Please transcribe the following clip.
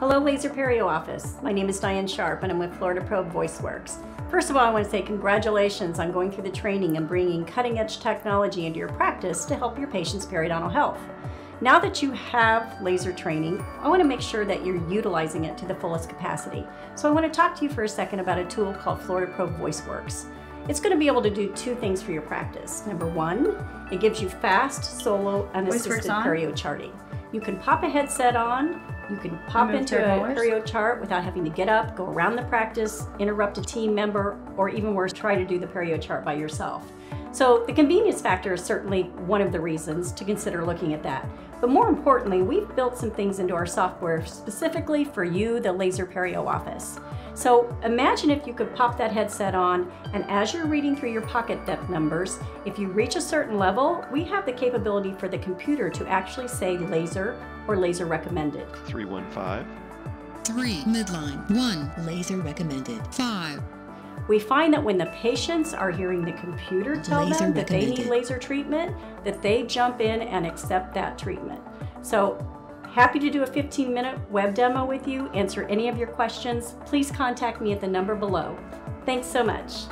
Hello, Laser Perio office. My name is Diane Sharp and I'm with Florida Probe VoiceWorks. First of all, I want to say congratulations on going through the training and bringing cutting edge technology into your practice to help your patients' periodontal health. Now that you have laser training, I want to make sure that you're utilizing it to the fullest capacity. So I want to talk to you for a second about a tool called Florida Probe VoiceWorks. It's going to be able to do two things for your practice. Number one, it gives you fast, solo, unassisted perio charting. You can pop a headset on, you can pop into a perio chart without having to get up, go around the practice, interrupt a team member, or even worse, try to do the perio chart by yourself. So the convenience factor is certainly one of the reasons to consider looking at that. But more importantly, we've built some things into our software specifically for you, the Laser Perio office. So imagine if you could pop that headset on and as you're reading through your pocket depth numbers, if you reach a certain level, we have the capability for the computer to actually say laser or laser recommended. 315. 3 midline. 1 laser recommended. 5 we find that when the patients are hearing the computer tell laser them that they need laser treatment, that they jump in and accept that treatment. So happy to do a 15 minute web demo with you, answer any of your questions. Please contact me at the number below. Thanks so much.